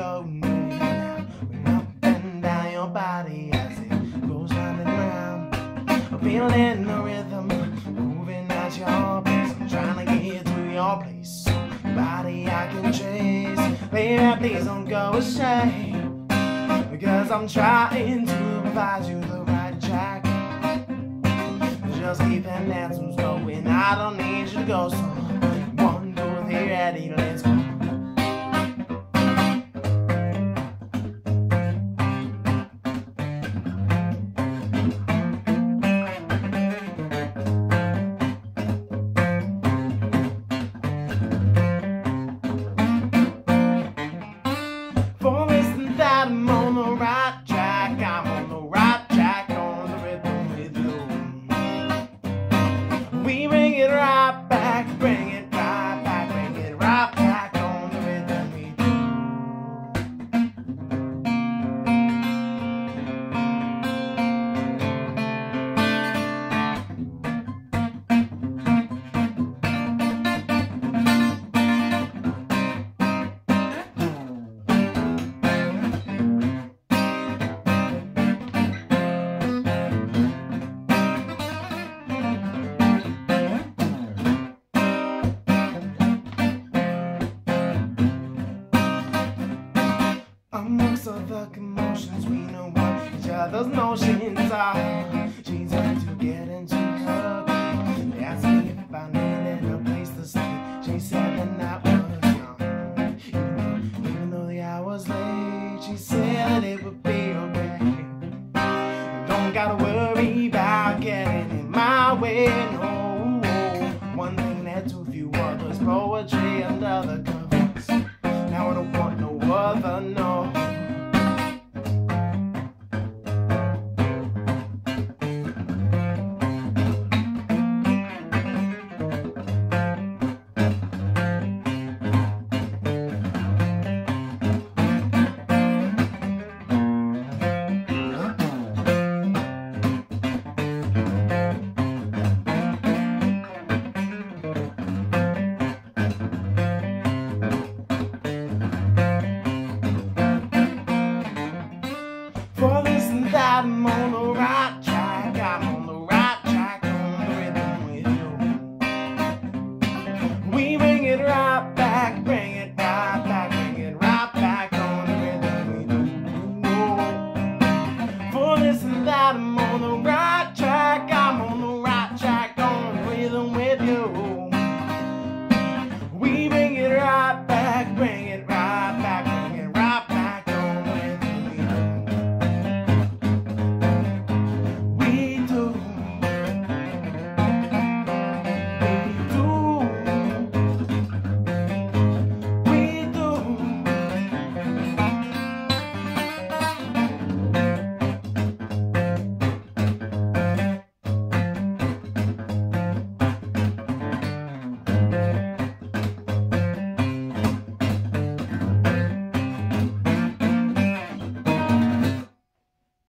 to go now. Up and down your body as it goes round and round. Feeling the rhythm, moving at your pace. I'm trying to get to your place. Body I can trace. Baby, please don't go astray. Because I'm trying to provide you the right track. Just keep an anthems going. I don't need you to go so. One, two, three, ready, The commotions, we know what each other's notions are.